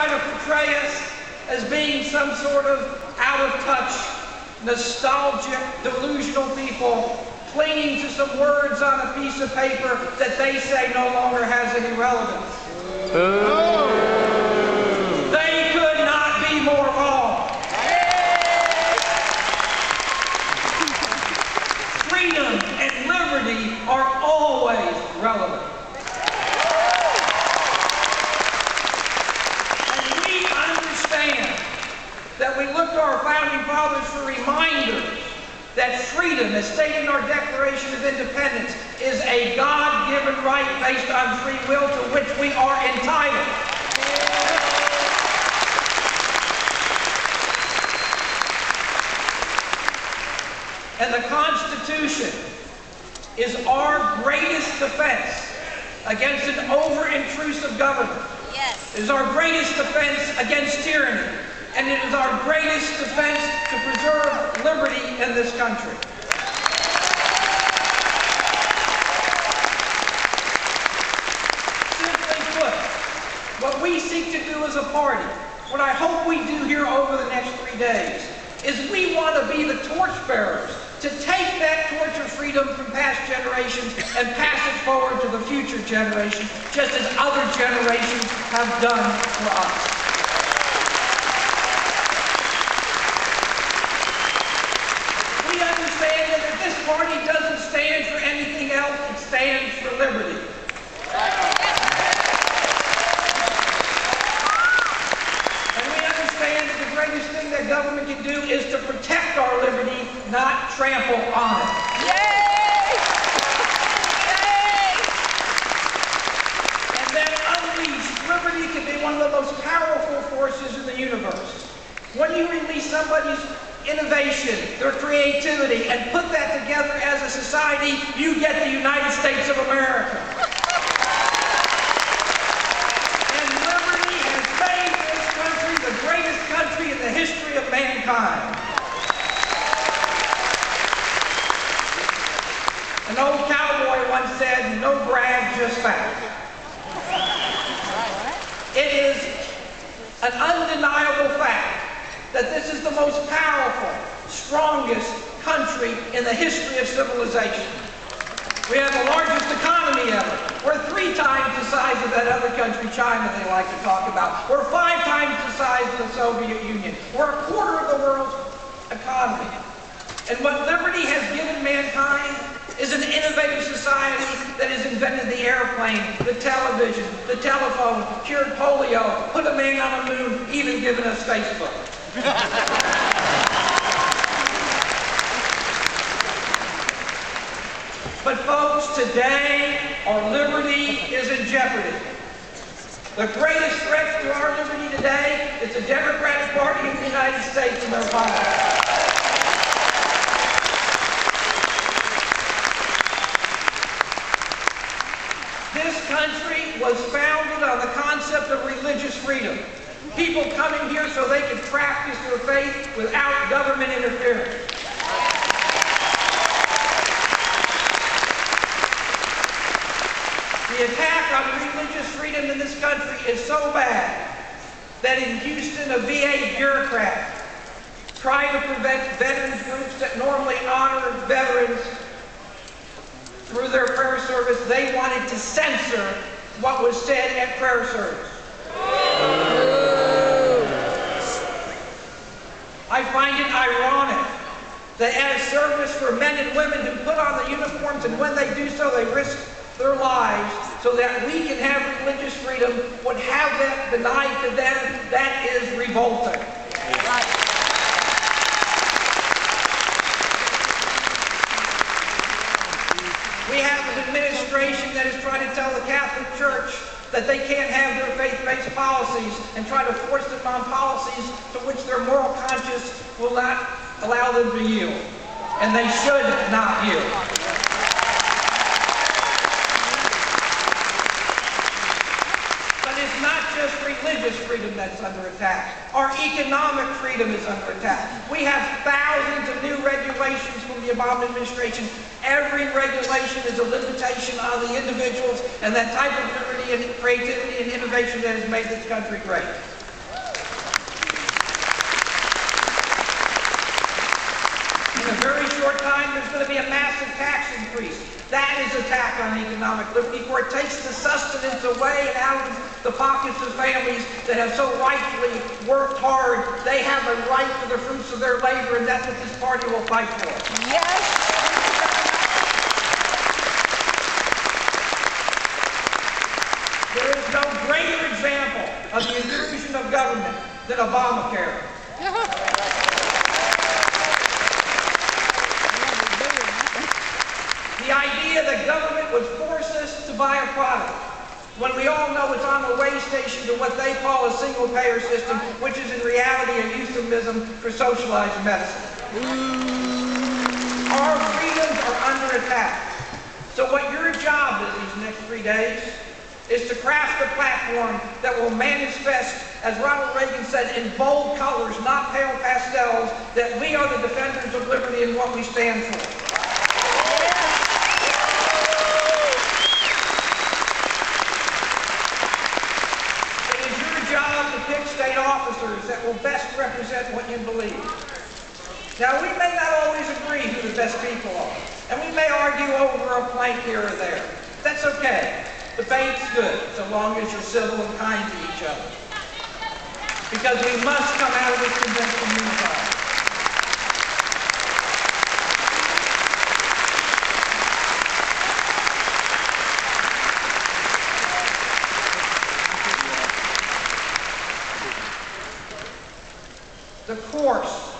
try to portray us as being some sort of out of touch, nostalgic, delusional people clinging to some words on a piece of paper that they say no longer has any relevance. They could not be more wrong. Freedom and liberty are always relevant. And we understand that we look to our founding fathers for reminders that freedom, as stated in our Declaration of Independence, is a God-given right based on free will to which we are entitled. And the Constitution is our greatest defense against an over-intrusive government. Yes. It is our greatest defense against tyranny. And it is our greatest defense to preserve liberty in this country. Simply put, what we seek to do as a party, what I hope we do here over the next three days, is we want to be the torchbearers to take that torch of freedom from past generations and pass it forward to the future generations, just as other generations have done for us. We understand that this party doesn't stand for anything else, it stands for liberty. And we understand that the greatest thing that government can do is to protect our liberty, not trample on it. Yay! And then unleashed, liberty can be one of the most powerful forces in the universe. When you release somebody's innovation, their creativity, and put that together as a society, you get the United States of America. And liberty has made this country the greatest country in the history of mankind. An old cowboy once said, no brag, just fact. It is an undeniable fact that this is the most powerful, strongest country in the history of civilization. We have the largest economy ever. We're three times the size of that other country, China, they like to talk about. We're five times the size of the Soviet Union. We're a quarter of the world's economy. And what liberty has given mankind is an innovative society that has invented the airplane, the television, the telephone, cured polio, put a man on the moon, even given us Facebook. But folks, today our liberty is in jeopardy. The greatest threat to our liberty today is the Democratic Party of the United States and their. This country was founded on the concept of religious freedom. People coming here so they could practice their faith without government interference. Attack on religious freedom in this country is so bad that in Houston, a VA bureaucrat tried to prevent veterans groups that normally honor veterans through their prayer service, they wanted to censor what was said at prayer service. I find it ironic that at a service for men and women who put on the uniforms and when they do so they risk their lives so that we can have religious freedom would have that denied to them, that is revolting. We have an administration that is trying to tell the Catholic Church that they can't have their faith-based policies and try to force them on policies to which their moral conscience will not allow them to yield. And they should not yield. But it's not just religious freedom that's under attack. Our economic freedom is under attack. We have thousands of new regulations from the Obama administration. Every regulation is a limitation on the individuals and that type of liberty and creativity and innovation that has made this country great. A very short time, there's going to be a massive tax increase. That is a attack on economic liberty, for it takes the sustenance away and out of the pockets of families that have so rightfully worked hard. They have a right to the fruits of their labor, and that's what this party will fight for. Yes. There is no greater example of the intrusion of government than Obamacare. The idea that government would force us to buy a product when we all know it's on the way station to what they call a single payer system, which is in reality a euphemism for socialized medicine. Mm. Our freedoms are under attack. So what your job is these next three days is to craft a platform that will manifest, as Ronald Reagan said, in bold colors, not pale pastels, that we are the defenders of liberty and what we stand for. It is your job to pick officers that will best represent what you believe. Now, we may not always agree who the best people are, and we may argue over a plank here or there. That's okay. Debate's good, so long as you're civil and kind to each other. Because we must come out of this convention unified. The course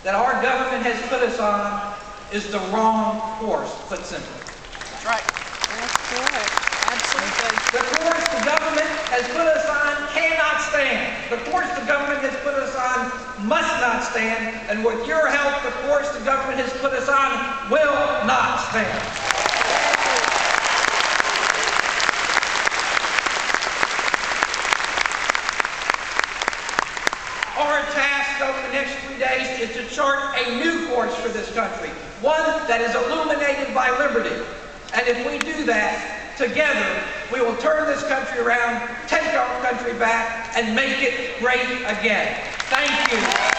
that our government has put us on is the wrong course, put simply. That's right. That's correct. Absolutely. The course the government has put us on cannot stand. The course the government has put us on must not stand. And with your help, the course the government has put us on will not stand. Our task over the next three days is to chart a new course for this country, one that is illuminated by liberty. And if we do that, together, we will turn this country around, take our country back, and make it great again. Thank you.